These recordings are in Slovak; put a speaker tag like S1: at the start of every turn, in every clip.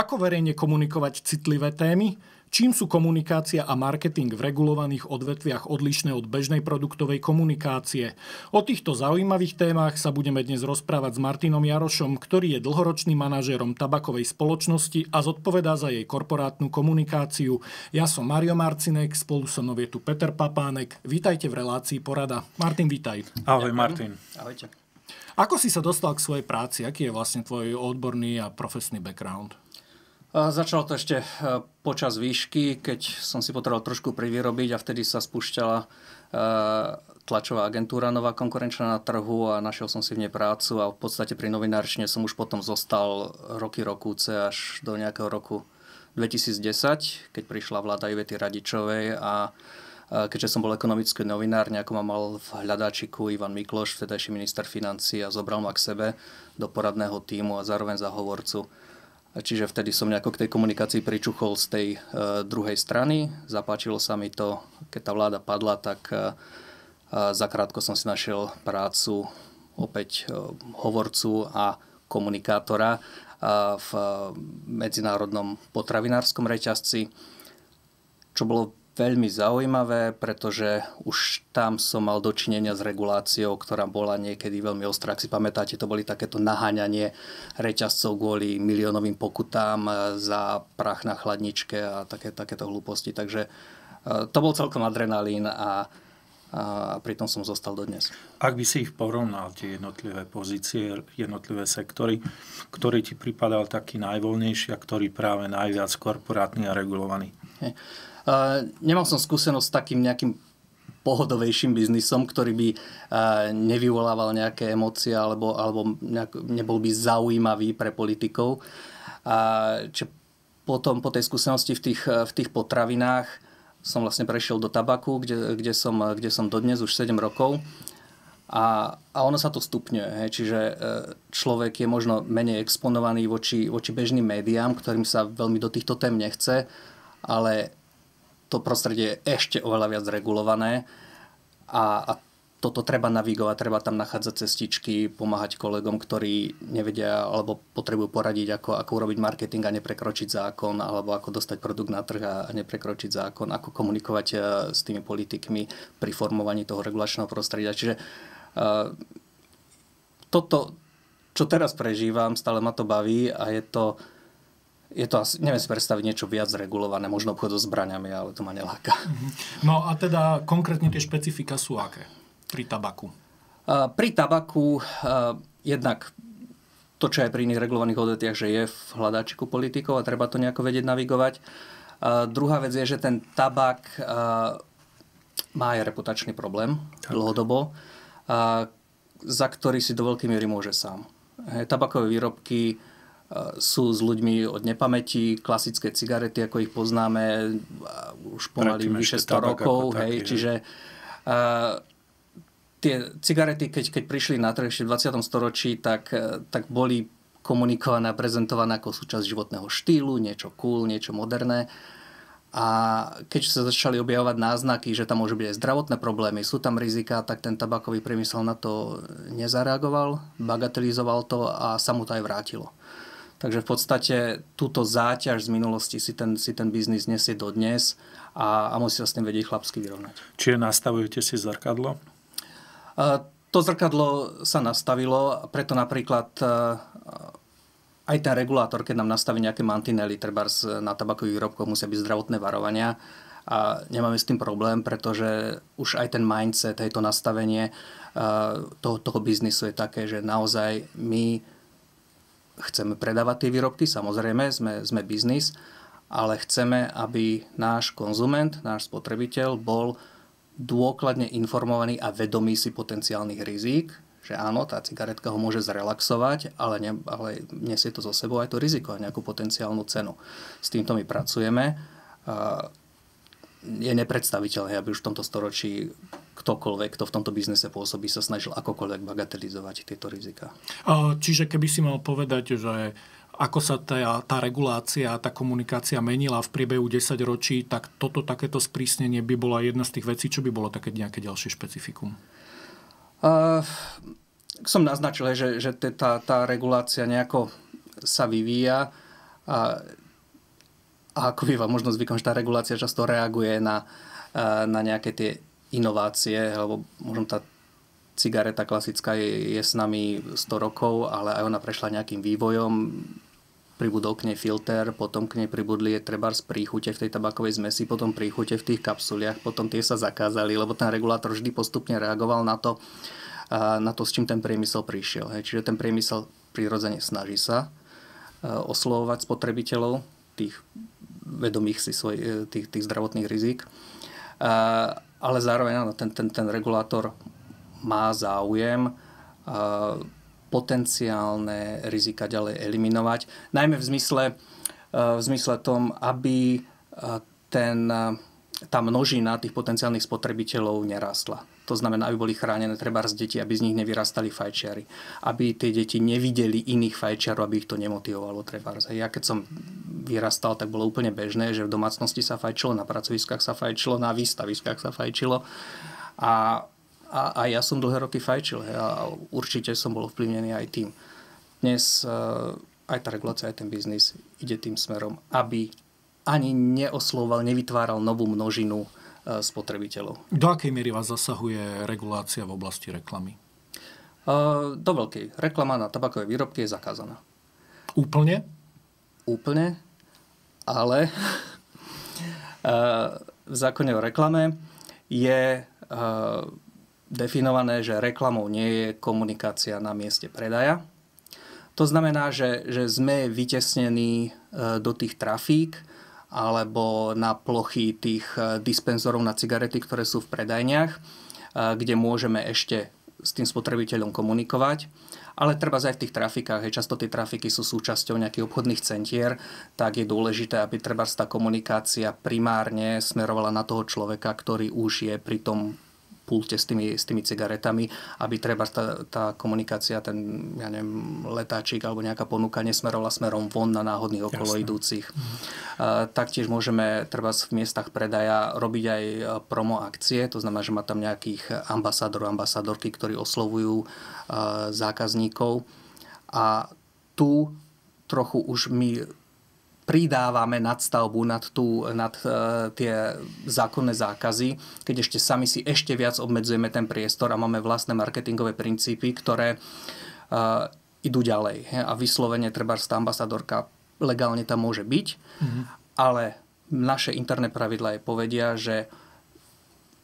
S1: Ako verejne komunikovať citlivé témy? Čím sú komunikácia a marketing v regulovaných odvetviach odlišné od bežnej produktovej komunikácie? O týchto zaujímavých témach sa budeme dnes rozprávať s Martinom Jarošom, ktorý je dlhoročným manažérom tabakovej spoločnosti a zodpovedá za jej korporátnu komunikáciu. Ja som Mario Marcinek, spolu so mnou je tu Peter Papánek. Vítajte v relácii Porada. Martin, vítaj.
S2: Ahoj Martin.
S3: Ahojte.
S1: Ako si sa dostal k svojej práci? Aký je vlastne tvoj odborný a profesný background?
S3: Začalo to ešte e, počas výšky, keď som si potreboval trošku privyrobiť a vtedy sa spúšťala e, tlačová agentúra nová konkurenčná na trhu a našiel som si v nej prácu a v podstate pri novinárčine som už potom zostal roky rokúce až do nejakého roku 2010, keď prišla vláda Ivety Radičovej a e, keďže som bol ekonomický novinár, nejako ma mal v hľadáčiku Ivan Mikloš, vtedajší minister financí a zobral ma k sebe do poradného týmu a zároveň za hovorcu Čiže vtedy som nejako k tej komunikácii pričuchol z tej e, druhej strany. Zapáčilo sa mi to, keď tá vláda padla, tak e, zakrátko som si našiel prácu opäť e, hovorcu a komunikátora v medzinárodnom potravinárskom reťazci, čo bolo veľmi zaujímavé, pretože už tam som mal dočinenia s reguláciou, ktorá bola niekedy veľmi ostrá. Ak si pamätáte, to boli takéto naháňanie reťazcov kvôli miliónovým pokutám za prach na chladničke a také, takéto hlúposti. Takže e, to bol celkom adrenalín a, a pritom som zostal dodnes.
S2: Ak by si ich porovnal, tie jednotlivé pozície, jednotlivé sektory, ktorý ti pripadal taký najvoľnejší a ktorý práve najviac korporátny a regulovaný?
S3: Nemal som skúsenosť s takým nejakým pohodovejším biznisom, ktorý by nevyvolával nejaké emócie alebo, alebo nejak, nebol by zaujímavý pre politikov. Čiže potom po tej skúsenosti v tých, v tých potravinách som vlastne prešiel do tabaku, kde, kde, som, kde som dodnes už 7 rokov. A, a ono sa to stupňuje. Hej. Čiže e, človek je možno menej exponovaný voči, voči bežným médiám, ktorým sa veľmi do týchto tém nechce, ale to prostredie je ešte oveľa viac regulované a, a toto treba navigovať, treba tam nachádzať cestičky, pomáhať kolegom, ktorí nevedia alebo potrebujú poradiť, ako, ako urobiť marketing a neprekročiť zákon, alebo ako dostať produkt na trh a neprekročiť zákon, ako komunikovať e, s tými politikmi pri formovaní toho regulačného prostredia. Čiže uh, toto, čo teraz prežívam, stále ma to baví a je to, je to asi, neviem si predstaviť niečo viac regulované, možno obchod so zbraniami, ale to ma neláka. Mhm.
S1: No a teda konkrétne tie špecifika sú aké pri tabaku?
S3: Uh, pri tabaku uh, jednak to, čo je pri iných regulovaných odvetiach, že je v hľadáčiku politikov a treba to nejako vedieť navigovať. Uh, druhá vec je, že ten tabak má aj reputačný problém tak. dlhodobo, za ktorý si do veľkej miery môže sám. Tabakové výrobky sú s ľuďmi od nepamäti, klasické cigarety, ako ich poznáme, už pomaly vyše 100 rokov. Hej, taký, čiže uh, tie cigarety, keď, keď prišli na trh v 20. storočí, tak, tak boli komunikované a prezentované ako súčasť životného štýlu, niečo cool, niečo moderné. A keď sa začali objavovať náznaky, že tam môžu byť aj zdravotné problémy, sú tam rizika, tak ten tabakový priemysel na to nezareagoval, bagatelizoval to a sa mu to aj vrátilo. Takže v podstate túto záťaž z minulosti si ten, si ten biznis nesie dodnes a, a musí sa s tým vedieť chlapsky vyrovnať.
S2: Čiže nastavujete si zrkadlo?
S3: Uh, to zrkadlo sa nastavilo, preto napríklad uh, aj ten regulátor, keď nám nastaví nejaké mantinely, treba na tabakových výrobkoch musia byť zdravotné varovania a nemáme s tým problém, pretože už aj ten mindset, to nastavenie uh, toho, toho biznisu je také, že naozaj my chceme predávať tie výrobky, samozrejme, sme, sme biznis, ale chceme, aby náš konzument, náš spotrebiteľ bol dôkladne informovaný a vedomý si potenciálnych rizík, že áno, tá cigaretka ho môže zrelaxovať, ale, ne, ale nesie to zo sebou aj to riziko, aj nejakú potenciálnu cenu. S týmto my pracujeme. Je nepredstaviteľné, aby už v tomto storočí ktokoľvek, kto v tomto biznese pôsobí, sa snažil akokoľvek bagatelizovať tieto rizika.
S1: Čiže keby si mal povedať, že ako sa tá, tá regulácia, tá komunikácia menila v priebehu 10 ročí, tak toto takéto sprísnenie by bola jedna z tých vecí, čo by bolo také nejaké ďalšie špecifikum?
S3: Uh, som naznačil, že, že tá, tá regulácia nejako sa vyvíja. A, a ako býva možno zvykom, že tá regulácia často reaguje na, na nejaké tie inovácie, alebo možno tá cigareta klasická je, je s nami 100 rokov, ale aj ona prešla nejakým vývojom pribudol k nej filter, potom k nej pribudli treba z príchute v tej tabakovej zmesi, potom príchute v tých kapsuliach, potom tie sa zakázali, lebo ten regulátor vždy postupne reagoval na to, na to, s čím ten priemysel prišiel. Čiže ten priemysel prirodzene snaží sa oslovovať spotrebiteľov, tých vedomých si svoj, e, tých, tých zdravotných rizik. Ale zároveň ten, ten, ten regulátor má záujem potenciálne rizika ďalej eliminovať. Najmä v zmysle, v zmysle tom, aby ten, tá množina tých potenciálnych spotrebiteľov nerastla. To znamená, aby boli chránené treba z deti, aby z nich nevyrastali fajčiari. Aby tie deti nevideli iných fajčiarov, aby ich to nemotivovalo treba. Ja keď som vyrastal, tak bolo úplne bežné, že v domácnosti sa fajčilo, na pracoviskách sa fajčilo, na výstaviskách sa fajčilo. A a, a ja som dlhé roky fajčil a určite som bol vplyvnený aj tým. Dnes uh, aj tá regulácia, aj ten biznis ide tým smerom, aby ani neoslovoval, nevytváral novú množinu spotrebiteľov.
S1: Do akej miery vás zasahuje regulácia v oblasti reklamy?
S3: Uh, do veľkej. Reklama na tabakové výrobky je zakázaná.
S1: Úplne?
S3: Úplne, ale uh, v zákone o reklame je definované, že reklamou nie je komunikácia na mieste predaja. To znamená, že, že sme vytesnení e, do tých trafík alebo na plochy tých e, dispenzorov na cigarety, ktoré sú v predajniach, e, kde môžeme ešte s tým spotrebiteľom komunikovať. Ale treba aj v tých trafikách, hej, často tie trafiky sú súčasťou nejakých obchodných centier, tak je dôležité, aby treba tá komunikácia primárne smerovala na toho človeka, ktorý už je pri tom pulte s tými, s tými cigaretami, aby treba tá, tá komunikácia, ten ja neviem, letáčik alebo nejaká ponuka nesmerovala smerom von na náhodných okolo Jasne. idúcich. Mhm. taktiež môžeme treba v miestach predaja robiť aj e, promo akcie, to znamená, že má tam nejakých ambasádorov, ambasádorky, ktorí oslovujú e, zákazníkov. A tu trochu už my pridávame nadstavbu nad, tú, nad uh, tie zákonné zákazy, keď ešte sami si ešte viac obmedzujeme ten priestor a máme vlastné marketingové princípy, ktoré uh, idú ďalej. A vyslovene treba tá ambasadorka legálne tam môže byť, mm-hmm. ale naše interné pravidla je povedia, že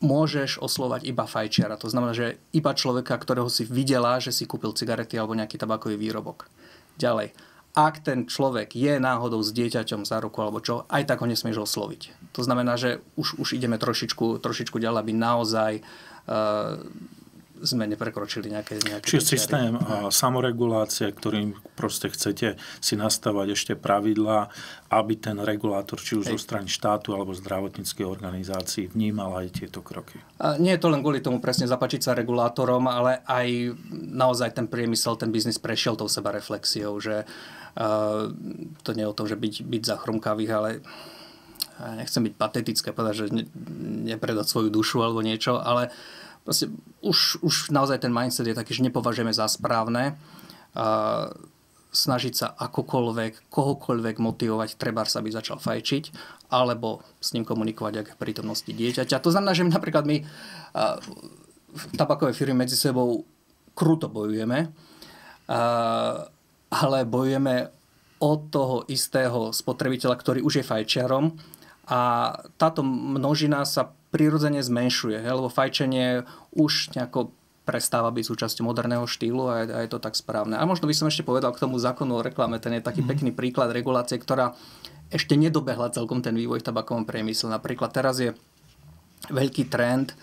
S3: môžeš oslovať iba fajčiara. To znamená, že iba človeka, ktorého si videla, že si kúpil cigarety alebo nejaký tabakový výrobok. Ďalej ak ten človek je náhodou s dieťaťom za ruku alebo čo, aj tak ho nesmieš osloviť. To znamená, že už, už ideme trošičku, trošičku ďalej, aby naozaj uh, sme neprekročili nejaké, nejaké
S2: Čiže systém a samoregulácie, ktorým proste chcete si nastavať ešte pravidlá, aby ten regulátor, či už Hej. zo strany štátu alebo zdravotníckej organizácií vnímal aj tieto kroky.
S3: A nie je to len kvôli tomu presne zapačiť sa regulátorom, ale aj naozaj ten priemysel, ten biznis prešiel tou seba reflexiou, že uh, to nie je o tom, že byť, byť zachrumkavých, ale nechcem byť patetické, povedať, že ne, nepredať svoju dušu alebo niečo, ale proste už, už naozaj ten mindset je taký, že nepovažujeme za správne a snažiť sa akokoľvek, kohokoľvek motivovať, treba sa by začal fajčiť, alebo s ním komunikovať ak v prítomnosti dieťaťa. To znamená, že my napríklad my tabakové firmy medzi sebou kruto bojujeme, ale bojujeme od toho istého spotrebiteľa, ktorý už je fajčiarom a táto množina sa prirodzene zmenšuje, he, lebo fajčenie už nejako prestáva byť súčasťou moderného štýlu a je, a je to tak správne. A možno by som ešte povedal k tomu zákonu o reklame, ten je taký mm. pekný príklad regulácie, ktorá ešte nedobehla celkom ten vývoj v tabakovom priemysle. Napríklad teraz je veľký trend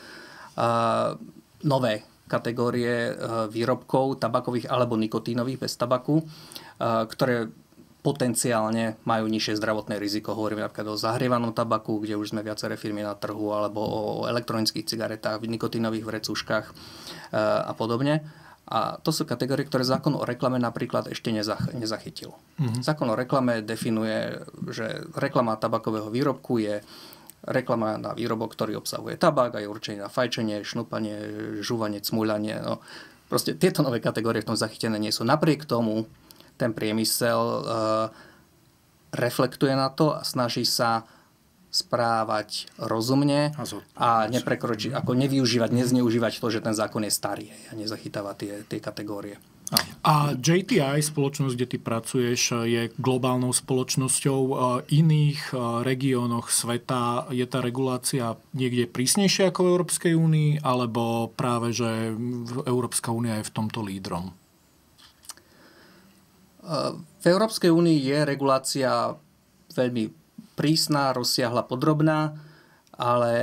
S3: uh, nové kategórie uh, výrobkov tabakových alebo nikotínových bez tabaku, uh, ktoré potenciálne majú nižšie zdravotné riziko. Hovoríme napríklad o zahrievanom tabaku, kde už sme viaceré firmy na trhu, alebo o elektronických cigaretách, nikotínových vrecúškach e, a podobne. A to sú kategórie, ktoré zákon o reklame napríklad ešte nezach- nezachytil. Mm-hmm. Zákon o reklame definuje, že reklama tabakového výrobku je reklama na výrobok, ktorý obsahuje tabak a je určený na fajčenie, šnupanie, žúvanie, cmuľanie. No, proste tieto nové kategórie v tom zachytené nie sú. Napriek tomu ten priemysel eh, reflektuje na to a snaží sa správať rozumne a neprekročiť, ako nevyužívať, nezneužívať to, že ten zákon je starý a nezachytáva tie, tie kategórie.
S1: A JTI, spoločnosť, kde ty pracuješ, je globálnou spoločnosťou. V iných regiónoch sveta je tá regulácia niekde prísnejšia ako v Európskej únii, alebo práve, že Európska únia je v tomto lídrom?
S3: V Európskej únii je regulácia veľmi prísna, rozsiahla, podrobná, ale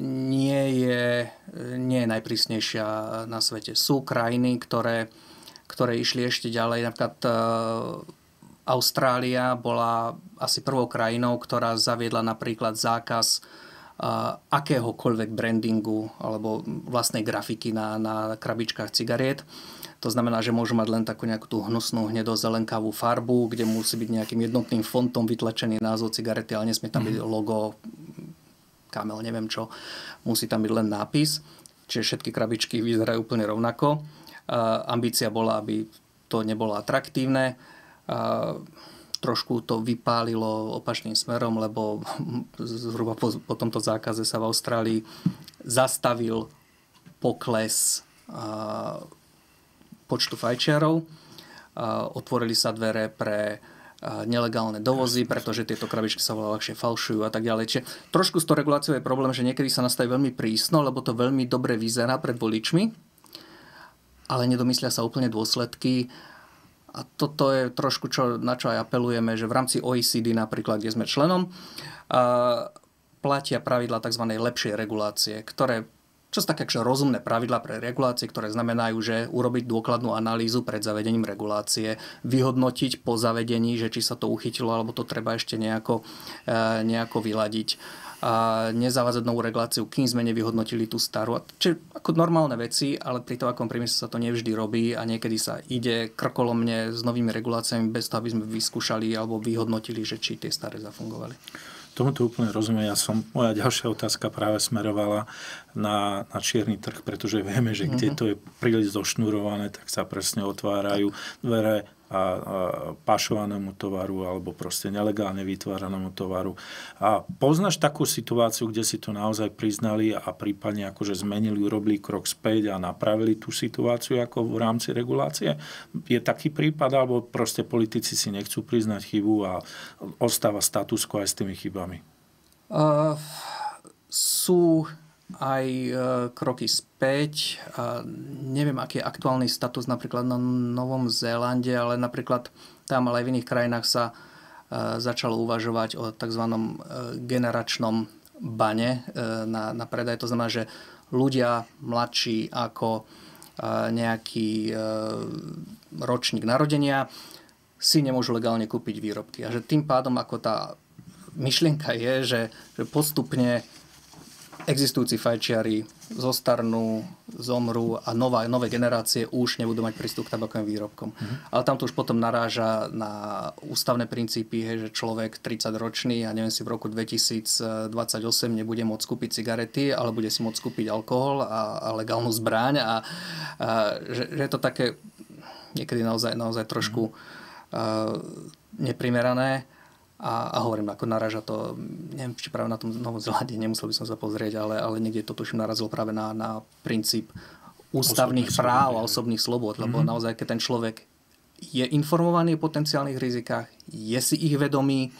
S3: nie je, nie je najprísnejšia na svete. Sú krajiny, ktoré, ktoré išli ešte ďalej. Napríklad e, Austrália bola asi prvou krajinou, ktorá zaviedla napríklad zákaz e, akéhokoľvek brandingu alebo vlastnej grafiky na, na krabičkách cigariet. To znamená, že môžu mať len takú nejakú tú hnusnú hnedo-zelenkavú farbu, kde musí byť nejakým jednotným fontom vytlačený názov cigarety, ale nesmie tam byť mhm. logo, kamel, neviem čo. Musí tam byť len nápis. Čiže všetky krabičky vyzerajú úplne rovnako. Ambícia bola, aby to nebolo atraktívne. Trošku to vypálilo opačným smerom, lebo zhruba po, po tomto zákaze sa v Austrálii zastavil pokles počtu fajčiarov. Otvorili sa dvere pre nelegálne dovozy, pretože tieto krabičky sa veľa ľahšie falšujú a tak ďalej. Čiže trošku s tou reguláciou je problém, že niekedy sa nastaví veľmi prísno, lebo to veľmi dobre vyzerá pred voličmi, ale nedomyslia sa úplne dôsledky. A toto je trošku, čo, na čo aj apelujeme, že v rámci OECD napríklad, kde sme členom, platia pravidla tzv. lepšej regulácie, ktoré čo sú také rozumné pravidla pre regulácie, ktoré znamenajú, že urobiť dôkladnú analýzu pred zavedením regulácie, vyhodnotiť po zavedení, že či sa to uchytilo, alebo to treba ešte nejako, e, nejako vyladiť a nezavázať novú reguláciu, kým sme nevyhodnotili tú starú. Čiže ako normálne veci, ale pri takom priemysle sa to nevždy robí a niekedy sa ide krkolomne s novými reguláciami bez toho, aby sme vyskúšali alebo vyhodnotili, že či tie staré zafungovali.
S2: Tomuto úplne rozumiem. Ja som, moja ďalšia otázka práve smerovala na, na čierny trh, pretože vieme, že kde mhm. to je príliš zošnurované, tak sa presne otvárajú dvere a, pašovanému tovaru alebo proste nelegálne vytváranému tovaru. A poznáš takú situáciu, kde si to naozaj priznali a prípadne akože zmenili, urobili krok späť a napravili tú situáciu ako v rámci regulácie? Je taký prípad, alebo proste politici si nechcú priznať chybu a ostáva status quo aj s tými chybami? Uh,
S3: sú aj e, kroky späť. A neviem, aký je aktuálny status napríklad na Novom Zélande, ale napríklad tam, ale aj v iných krajinách sa e, začalo uvažovať o tzv. E, generačnom bane na, na predaj. To znamená, že ľudia mladší ako nejaký ročník narodenia si nemôžu legálne kúpiť výrobky. A že tým pádom, ako tá myšlienka je, že, že postupne existujúci fajčiari zostarnú, zomrú a nová, nové generácie už nebudú mať prístup k tabakovým výrobkom. Mm-hmm. Ale tam to už potom naráža na ústavné princípy, hej, že človek 30 ročný, ja neviem si v roku 2028 nebude môcť kúpiť cigarety, ale bude si môcť kúpiť alkohol a, a legálnu zbraň a, a že, že je to také niekedy naozaj, naozaj trošku mm-hmm. uh, neprimerané. A, a hovorím, ako naraža to, neviem, či práve na tom Novom Zelande, nemusel by som sa pozrieť, ale, ale niekde to tuším narazil práve na, na princíp ústavných Osobných práv a osobných slobod, lebo mm-hmm. naozaj, keď ten človek je informovaný o potenciálnych rizikách, je si ich vedomý,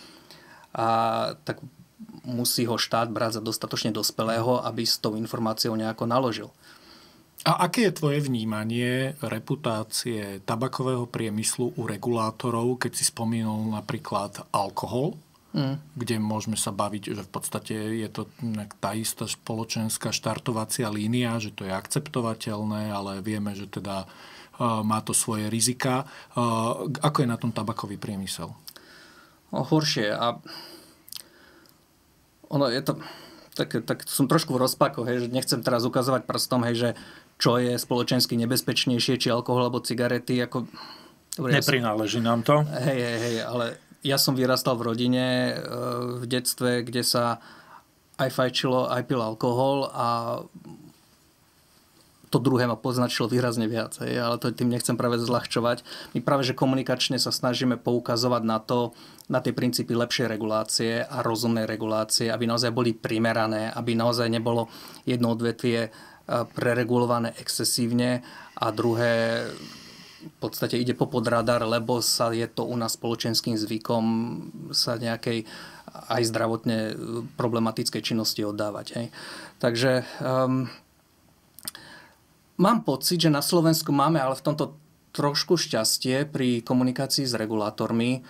S3: a, tak musí ho štát brať za dostatočne dospelého, aby s tou informáciou nejako naložil.
S1: A aké je tvoje vnímanie reputácie tabakového priemyslu u regulátorov, keď si spomínal napríklad alkohol, mm. kde môžeme sa baviť, že v podstate je to tá istá spoločenská štartovacia línia, že to je akceptovateľné, ale vieme, že teda uh, má to svoje rizika. Uh, ako je na tom tabakový priemysel?
S3: O, horšie. A ono je to tak, tak som trošku v rozpakoch, hej, že nechcem teraz ukazovať prstom, hej, že čo je spoločensky nebezpečnejšie, či alkohol alebo cigarety. Ako...
S2: Dobre, Neprináleží ja som... nám to.
S3: Hej, hej, hej, ale ja som vyrastal v rodine e, v detstve, kde sa aj fajčilo, aj pil alkohol a to druhé ma poznačilo výrazne viac, hej, ale to tým nechcem práve zľahčovať. My práve, že komunikačne sa snažíme poukazovať na to, na tie princípy lepšej regulácie a rozumnej regulácie, aby naozaj boli primerané, aby naozaj nebolo jedno odvetvie preregulované excesívne a druhé v podstate ide po podradar, lebo sa je to u nás spoločenským zvykom sa nejakej aj zdravotne problematickej činnosti oddávať. Hej. Takže um, mám pocit, že na Slovensku máme ale v tomto trošku šťastie pri komunikácii s regulátormi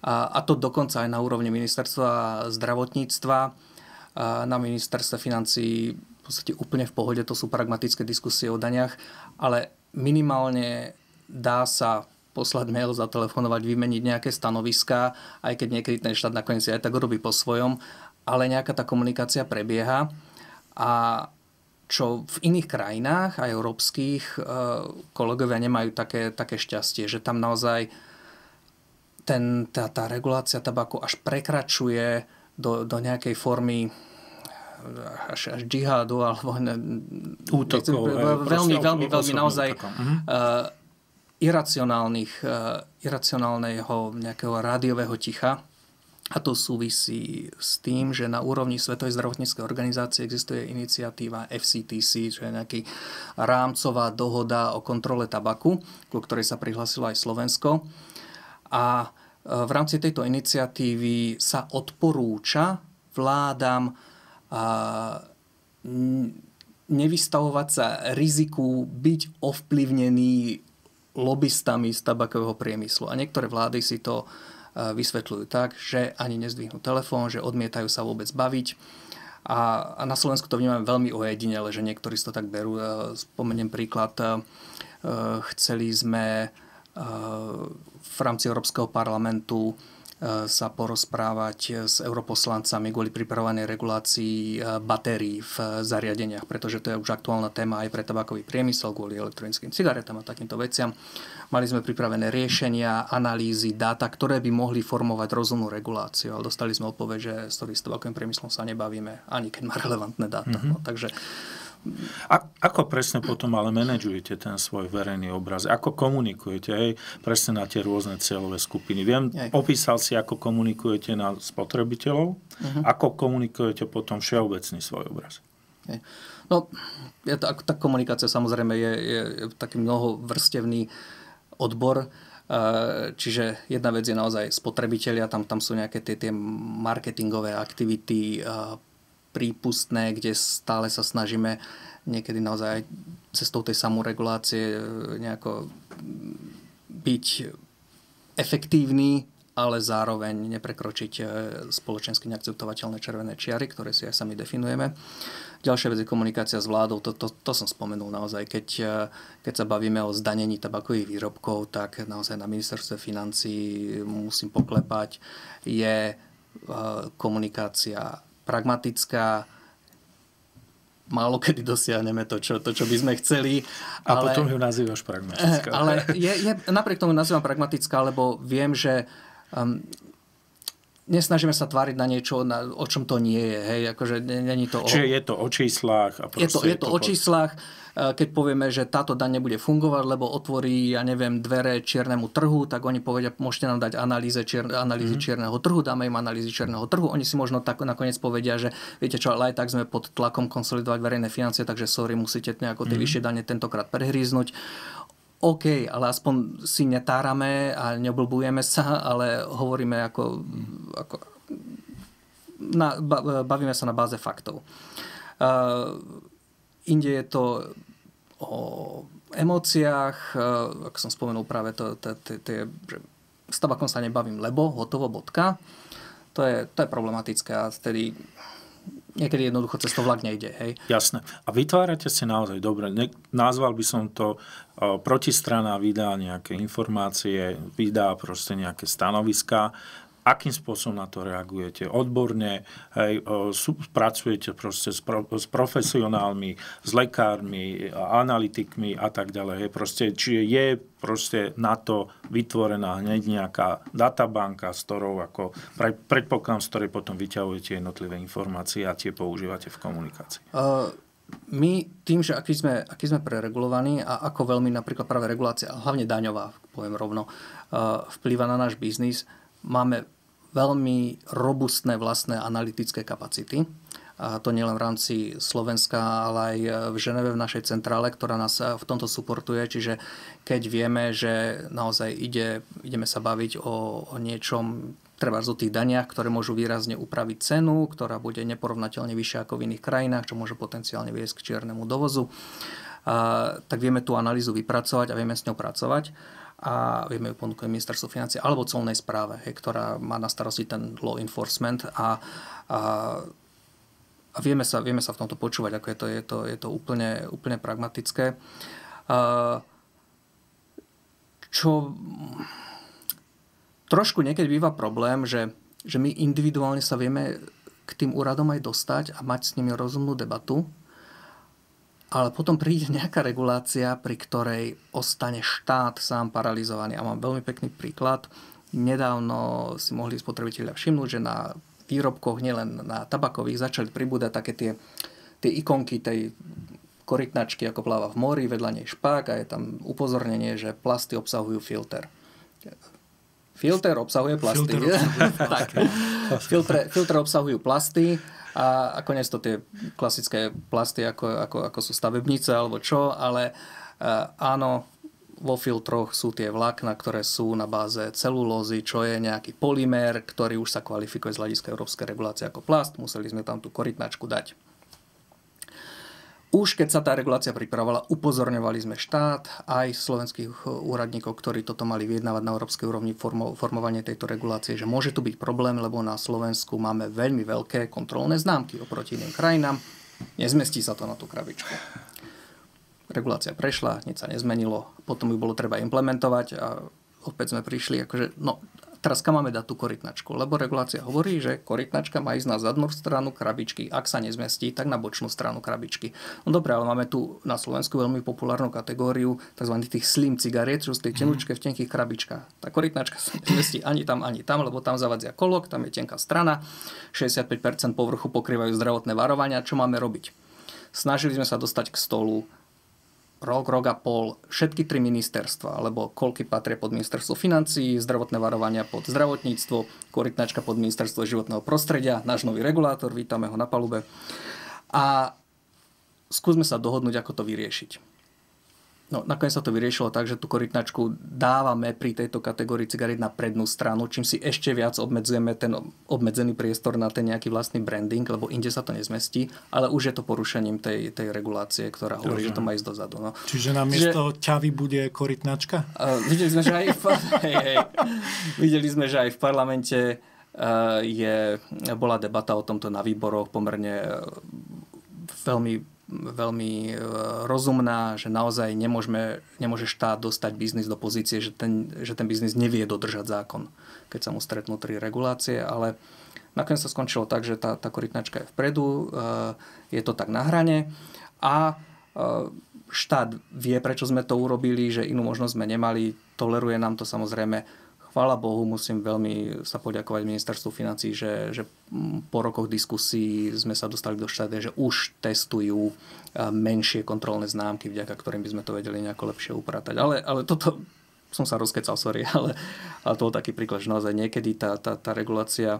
S3: a, a to dokonca aj na úrovni ministerstva zdravotníctva, a na ministerstve financí v podstate úplne v pohode, to sú pragmatické diskusie o daniach, ale minimálne dá sa poslať mail, zatelefonovať, vymeniť nejaké stanoviská, aj keď niekedy ten štát nakoniec aj tak robí po svojom, ale nejaká tá komunikácia prebieha. A čo v iných krajinách, aj európskych, e, kolegovia nemajú také, také šťastie, že tam naozaj ten, tá, tá regulácia tabaku až prekračuje do, do nejakej formy až, až džihádu alebo ne,
S2: útokov.
S3: Veľmi, veľmi, veľmi naozaj uh, iracionálnych, uh, iracionálneho nejakého rádiového ticha. A to súvisí s tým, že na úrovni Svetovej zdravotníckej organizácie existuje iniciatíva FCTC, čo je nejaký rámcová dohoda o kontrole tabaku, ku ktorej sa prihlásilo aj Slovensko. A e, v rámci tejto iniciatívy sa odporúča vládam nevystavovať sa riziku byť ovplyvnený lobbystami z tabakového priemyslu. A niektoré vlády si to e, vysvetľujú tak, že ani nezdvihnú telefón, že odmietajú sa vôbec baviť. A, na Slovensku to vnímame veľmi ojedinele, že niektorí si to tak berú. E, spomeniem príklad, e, chceli sme v rámci Európskeho parlamentu sa porozprávať s europoslancami kvôli pripravovanej regulácii e, batérií v zariadeniach, pretože to je už aktuálna téma aj pre tabakový priemysel kvôli elektronickým cigaretám a takýmto veciam. Mali sme pripravené riešenia, analýzy, dáta, ktoré by mohli formovať rozumnú reguláciu, ale dostali sme odpoveď, že s tabakovým priemyslom sa nebavíme, ani keď má relevantné dáta. Mm-hmm. No, takže
S2: a, ako presne potom ale manažujete ten svoj verejný obraz? Ako komunikujete aj presne na tie rôzne cieľové skupiny? Viem, aj. opísal si, ako komunikujete na spotrebiteľov, uh-huh. ako komunikujete potom všeobecný svoj obraz?
S3: No, je to, tá komunikácia samozrejme je, je taký mnohovrstevný odbor, e, Čiže jedna vec je naozaj spotrebitelia, tam, tam sú nejaké tie, tie marketingové aktivity, prípustné, kde stále sa snažíme niekedy naozaj cestou tej samoregulácie e, nejako byť efektívny, ale zároveň neprekročiť e, spoločensky neakceptovateľné červené čiary, ktoré si aj sami definujeme. Ďalšia vec je komunikácia s vládou, to, to, to som spomenul naozaj. Keď, e, keď sa bavíme o zdanení tabakových výrobkov, tak naozaj na ministerstve financí musím poklepať, je komunikácia pragmatická, málo kedy dosiahneme to, čo, to, čo by sme chceli.
S2: A ale, potom ju nazývaš pragmatická.
S3: Ale je, je, napriek tomu nazývam pragmatická, lebo viem, že um, nesnažíme sa tváriť na niečo, na, o čom to nie je. Hej? Akože není to
S2: Čiže o... je to o číslach? A
S3: je to, je to, to o číslach. Eh, keď povieme, že táto daň nebude fungovať, lebo otvorí, ja neviem, dvere čiernemu trhu, tak oni povedia, môžete nám dať analýze, čier, analýzy mm-hmm. čierneho trhu, dáme im analýzy čierneho trhu. Oni si možno tak nakoniec povedia, že viete čo, ale aj tak sme pod tlakom konsolidovať verejné financie, takže sorry, musíte nejako tie mm-hmm. vyššie dane tentokrát prehríznuť. OK, ale aspoň si netárame a neoblbujeme sa, ale hovoríme ako, ako na, bavíme sa na báze faktov. Uh, Inde je to o emóciách, e, ako som spomenul práve to, to, to, to je, že s tabakom sa nebavím, lebo hotovo, bodka. To je, to je problematické a vtedy niekedy jednoducho cez to vlak nejde. Hej.
S2: Jasné. A vytvárate si naozaj dobre. Ne, nazval by som to protistrana vydá nejaké informácie, vydá proste nejaké stanoviská akým spôsobom na to reagujete odborne, hej, sú, pracujete proste s, pro, s profesionálmi, s lekármi, analytikmi a tak ďalej. Hej, proste, čiže je proste na to vytvorená hneď nejaká databanka, s ktorou ako pre, predpokladám, z ktorej potom vyťahujete jednotlivé informácie a tie používate v komunikácii. Uh
S3: my tým, že aký sme, aký sme preregulovaní a ako veľmi napríklad práve regulácia, hlavne daňová, poviem rovno, vplýva na náš biznis, máme veľmi robustné vlastné analytické kapacity. A to nielen v rámci Slovenska, ale aj v Ženeve v našej centrále, ktorá nás v tomto suportuje. Čiže keď vieme, že naozaj ide, ideme sa baviť o, o niečom, treba o tých daniach, ktoré môžu výrazne upraviť cenu, ktorá bude neporovnateľne vyššia ako v iných krajinách, čo môže potenciálne viesť k čiernemu dovozu, a, tak vieme tú analýzu vypracovať a vieme s ňou pracovať a vieme ju ponúknuť ministerstvo financie alebo colnej správe, hej, ktorá má na starosti ten law enforcement a, a, a vieme, sa, vieme sa v tomto počúvať, ako je to, je to, je to úplne, úplne pragmatické. Čo trošku niekedy býva problém, že, že my individuálne sa vieme k tým úradom aj dostať a mať s nimi rozumnú debatu, ale potom príde nejaká regulácia, pri ktorej ostane štát sám paralizovaný. A mám veľmi pekný príklad. Nedávno si mohli spotrebitelia všimnúť, že na výrobkoch, nielen na tabakových, začali pribúdať také tie, tie ikonky tej korytnačky, ako pláva v mori, vedľa nej špák a je tam upozornenie, že plasty obsahujú filter. Filter obsahuje plasty. Filter obsahuje. tak. Filtre, filtre obsahujú plasty a, a konec to tie klasické plasty, ako, ako, ako sú stavebnice alebo čo, ale uh, áno, vo filtroch sú tie vlákna, ktoré sú na báze celulózy, čo je nejaký polymér, ktorý už sa kvalifikuje z hľadiska európskej regulácie ako plast. Museli sme tam tú korytnačku dať. Už keď sa tá regulácia pripravovala, upozorňovali sme štát, aj slovenských úradníkov, ktorí toto mali vyjednávať na európskej úrovni formo, formovanie tejto regulácie, že môže tu byť problém, lebo na Slovensku máme veľmi veľké kontrolné známky oproti iným krajinám. Nezmestí sa to na tú krabičku. Regulácia prešla, nič sa nezmenilo, potom ju bolo treba implementovať a opäť sme prišli, akože, no Teraz kam máme dať tú korytnačku? Lebo regulácia hovorí, že korytnačka má ísť na zadnú stranu krabičky. Ak sa nezmestí, tak na bočnú stranu krabičky. No dobre, ale máme tu na Slovensku veľmi populárnu kategóriu tzv. tých slim cigariet, čo sú tie tenučké v tenkých krabičkách. Tá korytnačka sa nezmestí ani tam, ani tam, lebo tam zavadzia kolok, tam je tenká strana. 65% povrchu pokrývajú zdravotné varovania. Čo máme robiť? Snažili sme sa dostať k stolu rok, rok a pol všetky tri ministerstva, alebo koľky patria pod ministerstvo financí, zdravotné varovania pod zdravotníctvo, korytnačka pod ministerstvo životného prostredia, náš nový regulátor, vítame ho na palube. A skúsme sa dohodnúť, ako to vyriešiť. No, nakoniec sa to vyriešilo tak, že tú korytnačku dávame pri tejto kategórii cigaret na prednú stranu, čím si ešte viac obmedzujeme ten obmedzený priestor na ten nejaký vlastný branding, lebo inde sa to nezmestí, ale už je to porušením tej, tej regulácie, ktorá hovorí, že to má ísť dozadu. No.
S1: Čiže na miesto ťavy bude korytnačka?
S3: Uh, videli sme, že aj v, hej, hej, videli sme, že aj v parlamente uh, je, bola debata o tomto na výboroch pomerne uh, veľmi veľmi e, rozumná, že naozaj nemôžeme, nemôže štát dostať biznis do pozície, že ten, že ten biznis nevie dodržať zákon, keď sa mu stretnú tri regulácie, ale nakoniec sa skončilo tak, že tá, tá korytnačka je vpredu, e, je to tak na hrane a e, štát vie, prečo sme to urobili, že inú možnosť sme nemali, toleruje nám to samozrejme chvála Bohu, musím veľmi sa poďakovať ministerstvu financí, že, že po rokoch diskusí sme sa dostali do štádia, že už testujú menšie kontrolné známky, vďaka ktorým by sme to vedeli nejako lepšie upratať. Ale, ale toto som sa rozkecal, sorry, ale, ale to bol taký príklad, že naozaj niekedy tá, tá, tá regulácia,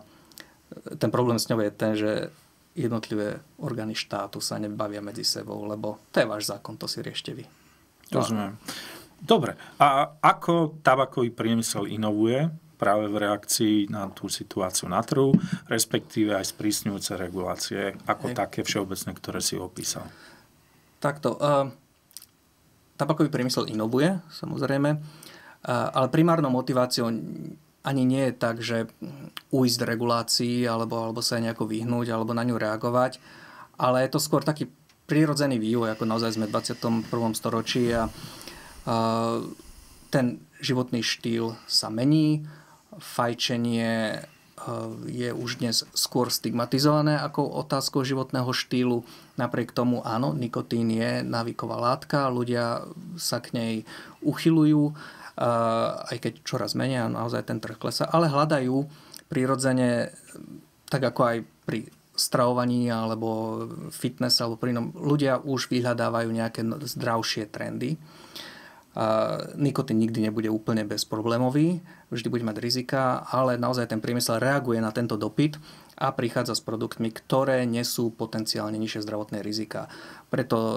S3: ten problém s ňou je ten, že jednotlivé orgány štátu sa nebavia medzi sebou, lebo to je váš zákon, to si riešte vy.
S2: Rozumiem. Dobre. A ako tabakový priemysel inovuje práve v reakcii na tú situáciu na trhu, respektíve aj sprísňujúce regulácie, ako Hej. také všeobecné, ktoré si opísal?
S3: Takto. Uh, tabakový priemysel inovuje, samozrejme, uh, ale primárnou motiváciou ani nie je tak, že ujsť regulácii alebo, alebo sa nejako vyhnúť alebo na ňu reagovať, ale je to skôr taký prírodzený vývoj, ako naozaj sme v 21. storočí a ten životný štýl sa mení, fajčenie je už dnes skôr stigmatizované ako otázkou životného štýlu. Napriek tomu áno, nikotín je návyková látka, ľudia sa k nej uchylujú, aj keď čoraz menej, naozaj ten trh klesa, ale hľadajú prirodzene, tak ako aj pri stravovaní alebo fitness alebo pri ľudia už vyhľadávajú nejaké zdravšie trendy. A nikotín nikdy nebude úplne bezproblémový, vždy bude mať rizika, ale naozaj ten priemysel reaguje na tento dopyt a prichádza s produktmi, ktoré nesú potenciálne nižšie zdravotné rizika. Preto e,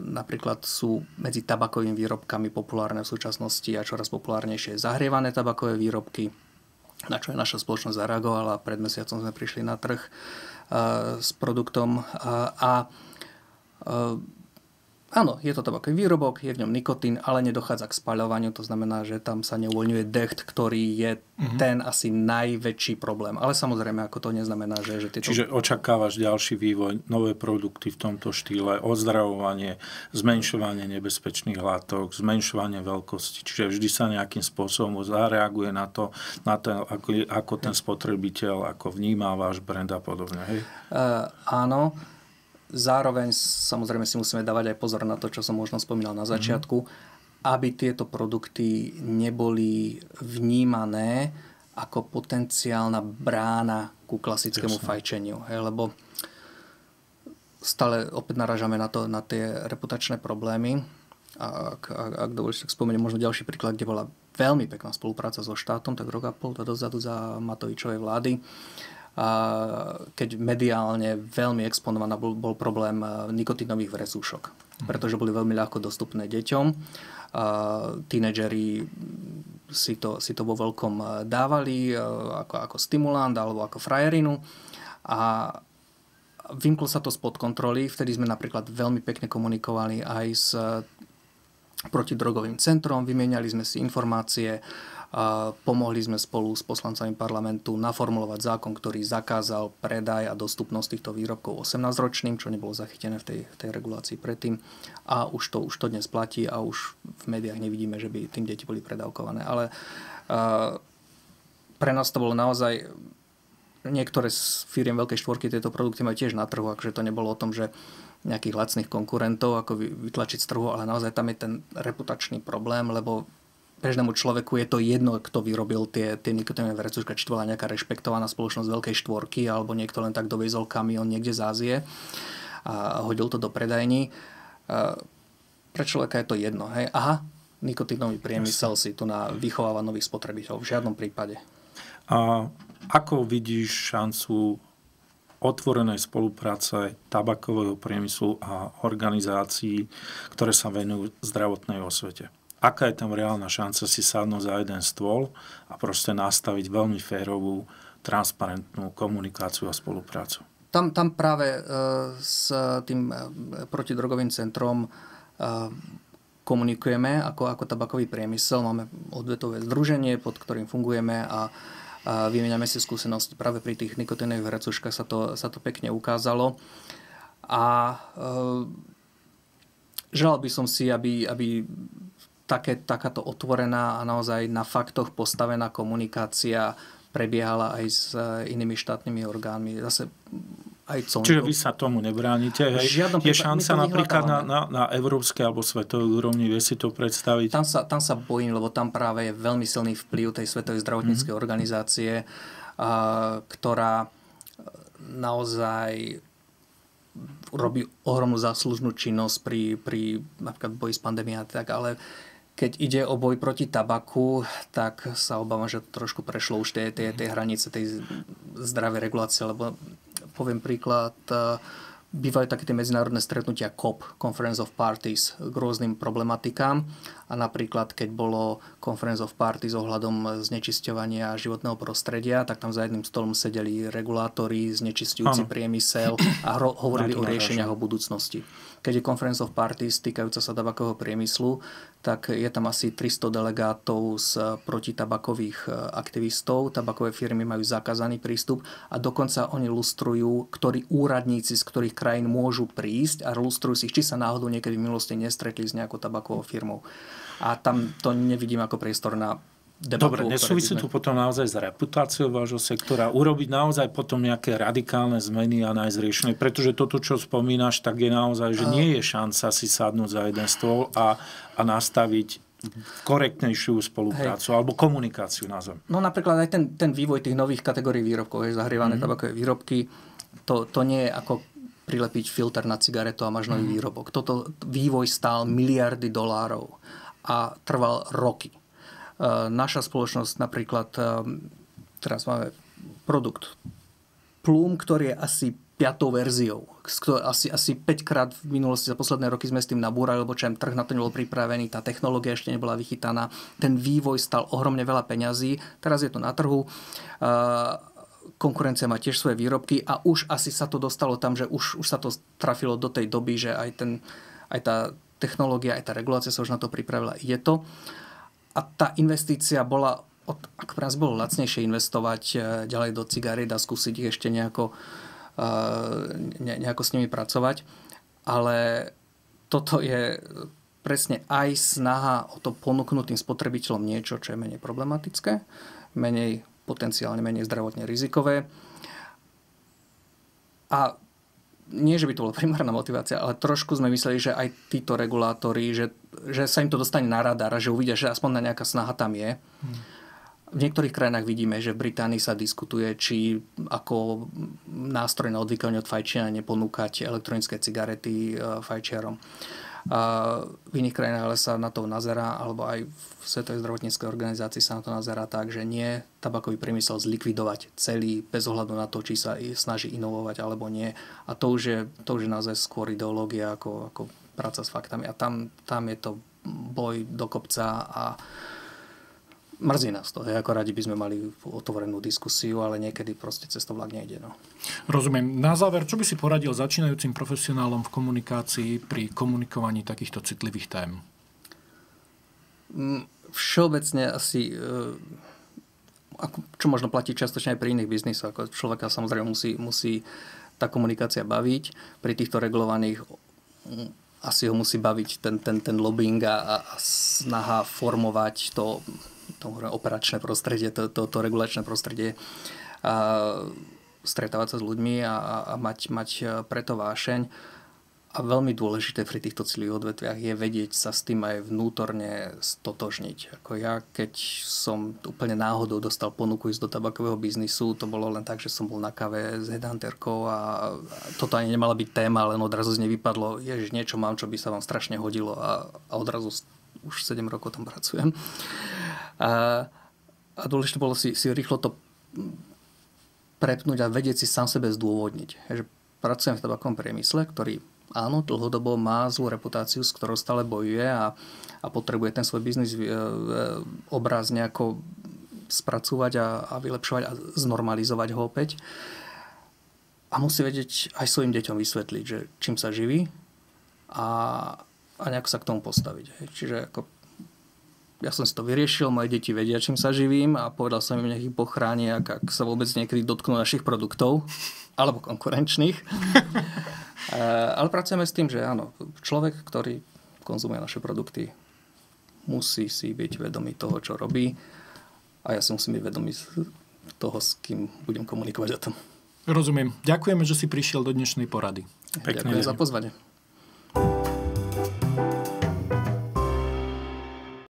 S3: napríklad sú medzi tabakovými výrobkami populárne v súčasnosti a čoraz populárnejšie zahrievané tabakové výrobky, na čo je naša spoločnosť zareagovala. Pred mesiacom sme prišli na trh s produktom a Áno, je to tabakový výrobok, je v ňom nikotín, ale nedochádza k spaľovaniu, to znamená, že tam sa neuvoľňuje decht, ktorý je mm-hmm. ten asi najväčší problém. Ale samozrejme, ako to neznamená, že... že tieto...
S2: Čiže očakávaš ďalší vývoj, nové produkty v tomto štýle, ozdravovanie, zmenšovanie nebezpečných látok, zmenšovanie veľkosti. Čiže vždy sa nejakým spôsobom zareaguje na to, na to ako, ako ten spotrebiteľ, ako vníma váš brand a podobne. Hej?
S3: Uh, áno. Zároveň samozrejme si musíme dávať aj pozor na to, čo som možno spomínal na začiatku, mm-hmm. aby tieto produkty neboli vnímané ako potenciálna brána ku klasickému Jasne. fajčeniu. Hej, lebo stále opäť naražame na, to, na tie reputačné problémy. A ak, ak, ak dovolíš, tak spomeniem možno ďalší príklad, kde bola veľmi pekná spolupráca so štátom, tak rok a pol dozadu za Matovičovej vlády keď mediálne veľmi exponovaná bol, bol problém eh, nikotínových vrecúšok, mhm. pretože boli veľmi ľahko dostupné deťom. Tínedžeri si to, si to vo veľkom eh, dávali eh, ako, ako stimulant alebo ako frajerinu a vymklo sa to spod kontroly. Vtedy sme napríklad veľmi pekne komunikovali aj s protidrogovým centrom, vymieniali sme si informácie, a pomohli sme spolu s poslancami parlamentu naformulovať zákon, ktorý zakázal predaj a dostupnosť týchto výrobkov 18-ročným, čo nebolo zachytené v tej, tej regulácii predtým. A už to, už to dnes platí a už v médiách nevidíme, že by tým deti boli predávkované. Ale a, pre nás to bolo naozaj niektoré z firiem veľkej štvorky tieto produkty majú tiež na trhu, akože to nebolo o tom, že nejakých lacných konkurentov, ako vytlačiť z trhu, ale naozaj tam je ten reputačný problém, lebo bežnému človeku je to jedno, kto vyrobil tie, tie nikotinové vrecúška, či to bola nejaká rešpektovaná spoločnosť veľkej štvorky, alebo niekto len tak dovezol kamión niekde z Ázie a hodil to do predajní. Pre človeka je to jedno. Hej? Aha, nikotinový priemysel si tu na vychováva nových spotrebiteľov. V žiadnom prípade.
S2: A ako vidíš šancu otvorenej spolupráce tabakového priemyslu a organizácií, ktoré sa venujú zdravotnej osvete? Aká je tam reálna šanca si sadnúť za jeden stôl a proste nastaviť veľmi férovú, transparentnú komunikáciu a spoluprácu.
S3: Tam, tam práve e, s tým e, protidrogovým centrom e, komunikujeme ako, ako tabakový priemysel. Máme odvetové združenie, pod ktorým fungujeme a, a vymeniame si skúsenosti. Práve pri tých nikotinových hracuškách sa to, sa to pekne ukázalo. A e, želal by som si, aby, aby také, takáto otvorená a naozaj na faktoch postavená komunikácia prebiehala aj s e, inými štátnymi orgánmi. Zase aj
S2: colníkov. Čiže vy sa tomu nebránite. Hej? Je šanca napríklad na, na, na európskej alebo svetovej úrovni, vie si to predstaviť?
S3: Tam sa, tam sa bojím, lebo tam práve je veľmi silný vplyv tej Svetovej zdravotníckej mm-hmm. organizácie, a, ktorá naozaj robí ohromnú záslužnú činnosť pri, pri napríklad boji s pandémiou, tak, ale keď ide o boj proti tabaku, tak sa obávam, že to trošku prešlo už tie, tie, tie hranice tej zdravej regulácie, lebo poviem príklad, bývajú také tie medzinárodné stretnutia COP, Conference of Parties, k rôznym problematikám. A napríklad, keď bolo Conference of Parties ohľadom znečisťovania životného prostredia, tak tam za jedným stolom sedeli regulátori, znečistujúci priemysel a hovorili o riešeniach o budúcnosti. Keď je Conference of Parties týkajúca sa tabakového priemyslu, tak je tam asi 300 delegátov z protitabakových e, aktivistov. Tabakové firmy majú zakázaný prístup a dokonca oni lustrujú, ktorí úradníci z ktorých krajín môžu prísť a lustrujú si, či sa náhodou niekedy v minulosti nestretli s nejakou tabakovou firmou. A tam to nevidím ako priestor na debatu.
S2: Dobre, nesúvisí tu potom naozaj s reputáciou vášho sektora, urobiť naozaj potom nejaké radikálne zmeny a nájsť riešenie, pretože toto, čo spomínaš, tak je naozaj, že nie je šanca si sadnúť za jeden stôl a, a nastaviť korektnejšiu spoluprácu Hej. alebo komunikáciu názvom.
S3: No napríklad aj ten, ten vývoj tých nových kategórií výrobkov, je zahrievané mm-hmm. tabakové výrobky, To, to nie je ako prilepiť filter na cigaretu a máš nový mm. výrobok. Toto vývoj stál miliardy dolárov a trval roky. Naša spoločnosť napríklad, teraz máme produkt Plum, ktorý je asi piatou verziou. Asi, asi 5 krát v minulosti za posledné roky sme s tým nabúrali, lebo čo trh na to nebol pripravený, tá technológia ešte nebola vychytaná, ten vývoj stal ohromne veľa peňazí, teraz je to na trhu. Konkurencia má tiež svoje výrobky a už asi sa to dostalo tam, že už, už sa to trafilo do tej doby, že aj, ten, aj tá technológia, aj tá regulácia sa už na to pripravila. Je to. A tá investícia bola, ak pre nás bolo lacnejšie investovať e, ďalej do cigariet a skúsiť ich ešte nejako ne, nejako s nimi pracovať. Ale toto je presne aj snaha o to ponúknutým spotrebiteľom niečo, čo je menej problematické, menej potenciálne menej zdravotne rizikové. A nie, že by to bola primárna motivácia, ale trošku sme mysleli, že aj títo regulátori, že, že sa im to dostane na radar, že uvidia, že aspoň na nejaká snaha tam je. V niektorých krajinách vidíme, že v Británii sa diskutuje, či ako nástroj na odvykanie od fajčenia neponúkať elektronické cigarety e, fajčiarom. V iných krajinách ale sa na to nazerá, alebo aj v Svetovej zdravotníckej organizácii sa na to nazerá tak, že nie tabakový priemysel zlikvidovať celý bez ohľadu na to, či sa snaží inovovať alebo nie. A to už je, to už je naozaj skôr ideológia ako, ako práca s faktami. A tam, tam je to boj do kopca a mrzí nás to. Ako radi by sme mali otvorenú diskusiu, ale niekedy proste cez to vlak nejde. No.
S1: Rozumiem. Na záver, čo by si poradil začínajúcim profesionálom v komunikácii pri komunikovaní takýchto citlivých tém?
S3: Mm, všeobecne asi e, čo možno platí častočne aj pri iných biznisoch. Ako človeka samozrejme musí, musí tá komunikácia baviť. Pri týchto regulovaných mm, asi ho musí baviť ten, ten, ten lobbying a, a snaha formovať to to operačné prostredie, to, to, to regulačné prostredie a stretávať sa s ľuďmi a, a mať, mať preto vášeň. A veľmi dôležité pri týchto citlivých odvetviach je vedieť sa s tým aj vnútorne stotožniť. Ako ja, keď som úplne náhodou dostal ponuku ísť do tabakového biznisu, to bolo len tak, že som bol na kave s headhunterkou a toto ani nemala byť téma, len odrazu z nej vypadlo, že niečo mám, čo by sa vám strašne hodilo a, a odrazu už 7 rokov tam pracujem. A, a dôležité bolo si, si rýchlo to prepnúť a vedieť si sám sebe zdôvodniť. Že pracujem v tabakom priemysle, ktorý áno, dlhodobo má zlú reputáciu, s ktorou stále bojuje a, a potrebuje ten svoj biznis e, e, obraz nejako spracovať a, a vylepšovať a znormalizovať ho opäť. A musí vedieť aj svojim deťom vysvetliť, že čím sa živí a, a nejako sa k tomu postaviť. Čiže ako ja som si to vyriešil, moje deti vedia, čím sa živím a povedal som im, nech ich pochráni, ak, ak sa vôbec niekedy dotknú našich produktov alebo konkurenčných. e, ale pracujeme s tým, že áno, človek, ktorý konzumuje naše produkty, musí si byť vedomý toho, čo robí a ja si musím byť vedomý toho, s kým budem komunikovať o tom.
S1: Rozumiem. Ďakujeme, že si prišiel do dnešnej porady.
S3: Pekne. Ďakujem za pozvanie.